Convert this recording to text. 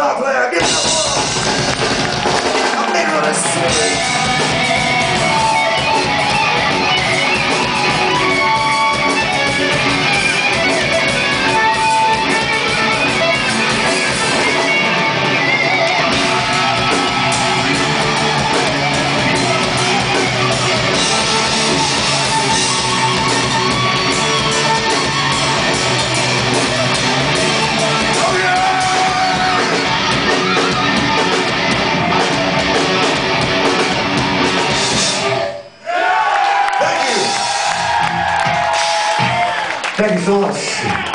guitar player. Give it up. Middle of Thank you. Thank so much.